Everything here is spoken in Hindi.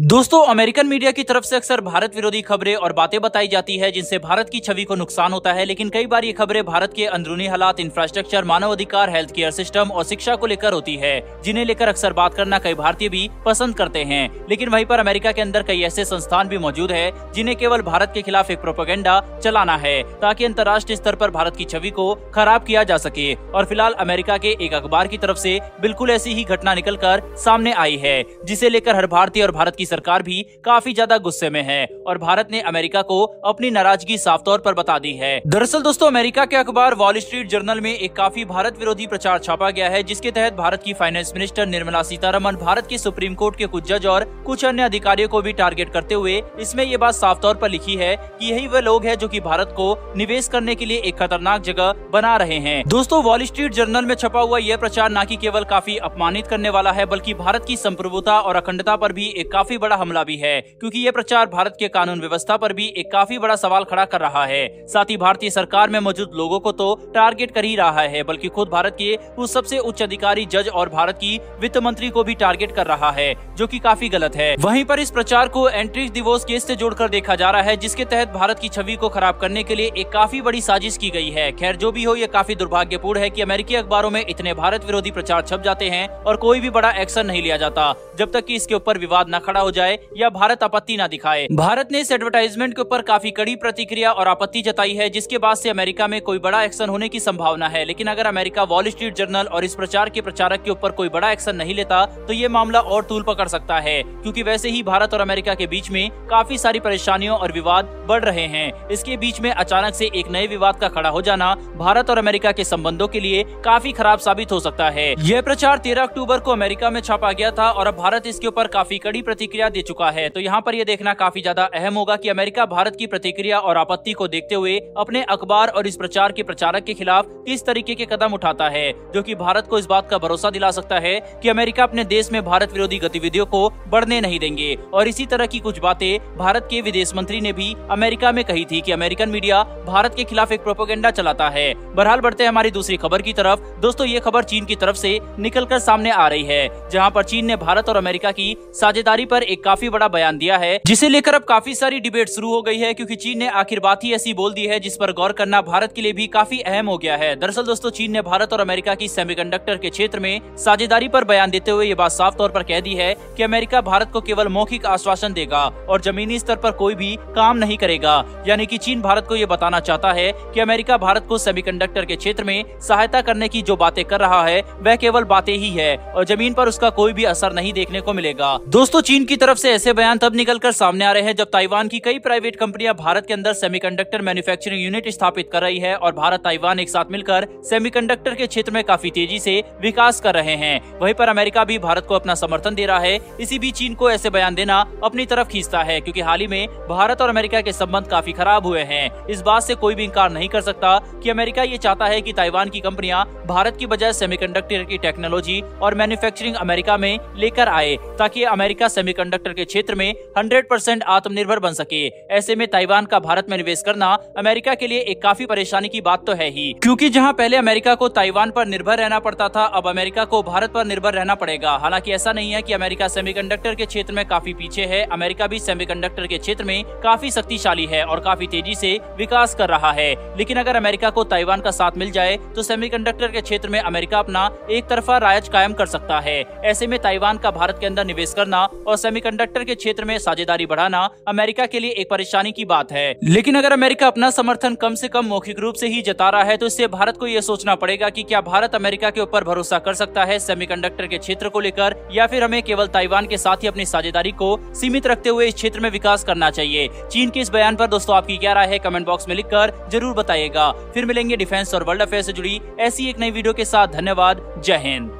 दोस्तों, अमेरिकन मीडिया की तरफ़ से अक्सर भारत विरोधी खबरें और बातें बताई जाती है, जिनसे भारत की छवि को नुकसान होता है। लेकिन कई बार ये खबरें भारत के अंदरूनी हालात इंफ्रास्ट्रक्चर मानव अधिकार हेल्थ केयर सिस्टम और शिक्षा को लेकर होती है, जिन्हें लेकर अक्सर बात करना कई भारतीय भी पसंद करते हैं। लेकिन वहीं पर अमेरिका के अंदर कई ऐसे संस्थान भी मौजूद है, जिन्हें केवल भारत के खिलाफ एक प्रोपोगेंडा चलाना है, ताकि अंतर्राष्ट्रीय स्तर पर भारत की छवि को खराब किया जा सके। और फ़िलहाल अमेरिका के एक अखबार की तरफ़ से बिल्कुल ऐसी ही घटना निकल सामने आई है, जिसे लेकर हर भारतीय और भारत की सरकार भी काफ़ी ज़्यादा गुस्से में है और भारत ने अमेरिका को अपनी नाराज़गी साफ़ तौर पर बता दी है। दरअसल दोस्तों, अमेरिका के अखबार वॉल स्ट्रीट जर्नल में एक काफ़ी भारत विरोधी प्रचार छापा गया है, जिसके तहत भारत की फाइनेंस मिनिस्टर निर्मला सीतारमन भारत के सुप्रीम कोर्ट के कुछ जज और कुछ अन्य अधिकारियों को भी टारगेट करते हुए इसमें ये बात साफ़ तौर पर लिखी है कि यही वह लोग हैं जो कि भारत को निवेश करने के लिए एक खतरनाक जगह बना रहे हैं। दोस्तों, वॉल स्ट्रीट जर्नल में छपा हुआ यह प्रचार न की केवल काफ़ी अपमानित करने वाला है, बल्कि भारत की संप्रभुता और अखंडता पर भी एक काफ़ी बड़ा हमला भी है, क्योंकि ये प्रचार भारत के कानून व्यवस्था पर भी एक काफ़ी बड़ा सवाल खड़ा कर रहा है। साथ ही भारतीय सरकार में मौजूद लोगों को तो टारगेट कर ही रहा है, बल्कि खुद भारत के उस सबसे उच्च अधिकारी, जज और भारत की वित्त मंत्री को भी टारगेट कर रहा है, जो की काफ़ी गलत है। वही आरोप इस प्रचार को एंट्रिक दिवोस केस से जोड़कर देखा जा रहा है, जिसके तहत भारत की छवि को खराब करने के लिए एक काफ़ी बड़ी साजिश की गई है। खैर, जो भी हो, ये काफ़ी दुर्भाग्यपूर्ण है की अमेरिकी अखबारों में इतने भारत विरोधी प्रचार छप जाते हैं और कोई भी बड़ा एक्शन नहीं लिया जाता, जब तक की इसके ऊपर विवाद न खड़ा हो जाए या भारत आपत्ति न दिखाए। भारत ने इस एडवर्टाइजमेंट के ऊपर काफ़ी कड़ी प्रतिक्रिया और आपत्ति जताई है, जिसके बाद से अमेरिका में कोई बड़ा एक्शन होने की संभावना है। लेकिन अगर अमेरिका वॉल स्ट्रीट जर्नल और इस प्रचार के प्रचारक के ऊपर कोई बड़ा एक्शन नहीं लेता तो ये मामला और तूल पकड़ सकता है, क्योंकि वैसे ही भारत और अमेरिका के बीच में काफ़ी सारी परेशानियों और विवाद बढ़ रहे हैं। इसके बीच में अचानक से एक नए विवाद का खड़ा हो जाना भारत और अमेरिका के संबंधों के लिए काफ़ी खराब साबित हो सकता है। यह प्रचार तेरह अक्टूबर को अमेरिका में छापा गया था और अब भारत इसके ऊपर काफ़ी कड़ी प्रतिक्रिया दे चुका है। तो यहाँ पर यह देखना काफ़ी ज़्यादा अहम होगा कि अमेरिका भारत की प्रतिक्रिया और आपत्ति को देखते हुए अपने अखबार और इस प्रचार के प्रचारक के खिलाफ किस तरीके के कदम उठाता है, जो कि भारत को इस बात का भरोसा दिला सकता है कि अमेरिका अपने देश में भारत विरोधी गतिविधियों को बढ़ने नहीं देंगे। और इसी तरह की कुछ बातें भारत के विदेश मंत्री ने भी अमेरिका में कही थी कि अमेरिकन मीडिया भारत के खिलाफ एक प्रोपोगेंडा चलाता है। बहरहाल बढ़ते हमारी दूसरी खबर की तरफ़। दोस्तों, ये खबर चीन की तरफ़ से निकलकर सामने आ रही है, जहाँ पर चीन ने भारत और अमेरिका की साझेदारी पर एक काफ़ी बड़ा बयान दिया है, जिसे लेकर अब काफ़ी सारी डिबेट शुरू हो गई है, क्योंकि चीन ने आखिर बात ही ऐसी बोल दी है, जिस पर गौर करना भारत के लिए भी काफ़ी अहम हो गया है। दरअसल दोस्तों, चीन ने भारत और अमेरिका की सेमीकंडक्टर के क्षेत्र में साझेदारी पर बयान देते हुए ये बात साफ़ तौर पर कह दी है कि अमेरिका भारत को केवल मौखिक आश्वासन देगा और जमीनी स्तर पर कोई भी काम नहीं करेगा। यानी कि चीन भारत को ये बताना चाहता है कि अमेरिका भारत को सेमीकंडक्टर के क्षेत्र में सहायता करने की जो बातें कर रहा है, वह केवल बातें ही है और ज़मीन पर उसका कोई भी असर नहीं देखने को मिलेगा। दोस्तों, चीन की तरफ़ से ऐसे बयान तब निकल कर सामने आ रहे हैं जब ताइवान की कई प्राइवेट कंपनियाँ भारत के अंदर सेमीकंडक्टर मैन्युफैक्चरिंग यूनिट स्थापित कर रही है और भारत ताइवान एक साथ मिलकर सेमीकंडक्टर के क्षेत्र में काफ़ी तेज़ी से विकास कर रहे हैं। वहीं पर अमेरिका भी भारत को अपना समर्थन दे रहा है। इसी बीच चीन को ऐसे बयान देना अपनी तरफ़ खींचता है, क्योंकि हाल ही में भारत और अमेरिका के संबंध काफ़ी खराब हुए हैं। इस बात से कोई भी इंकार नहीं कर सकता कि अमेरिका ये चाहता है कि ताइवान की कंपनियाँ भारत की बजाय सेमीकंडक्टर की टेक्नोलॉजी और मैन्युफैक्चरिंग अमेरिका में लेकर आए, ताकि अमेरिका सेमीकंडक्टर के क्षेत्र में 100 परसेंट आत्मनिर्भर बन सके। ऐसे में ताइवान का भारत में निवेश करना अमेरिका के लिए एक काफ़ी परेशानी की बात तो है ही। क्योंकि जहाँ पहले अमेरिका को ताइवान पर निर्भर रहना पड़ता था, अब अमेरिका को भारत पर निर्भर रहना पड़ेगा। हालाँकि ऐसा नहीं है कि अमेरिका सेमीकंडक्टर के क्षेत्र में काफ़ी पीछे है, अमेरिका भी सेमीकंडक्टर के क्षेत्र में काफ़ी शक्तिशाली है और काफ़ी तेज़ी से विकास कर रहा है। लेकिन अगर अमेरिका को ताइवान का साथ मिल जाए तो सेमीकंडक्टर के क्षेत्र में अमेरिका अपना एक तरफा राज कायम कर सकता है। ऐसे में ताइवान का भारत के अंदर निवेश करना और सेमीकंडक्टर के क्षेत्र में साझेदारी बढ़ाना अमेरिका के लिए एक परेशानी की बात है। लेकिन अगर अमेरिका अपना समर्थन कम से कम मौखिक रूप से ही जता रहा है तो इससे भारत को यह सोचना पड़ेगा कि क्या भारत अमेरिका के ऊपर भरोसा कर सकता है सेमीकंडक्टर के क्षेत्र को लेकर, या फिर हमें केवल ताइवान के साथ ही अपनी साझेदारी को सीमित रखते हुए इस क्षेत्र में विकास करना चाहिए? चीन के इस बयान पर दोस्तों आपकी क्या राय है? कमेंट बॉक्स में लिखकर ज़रूर बताइएगा। फिर मिलेंगे डिफेंस और वर्ल्ड अफेयर से जुड़ी ऐसी एक नई वीडियो के साथ। धन्यवाद। जय हिंद।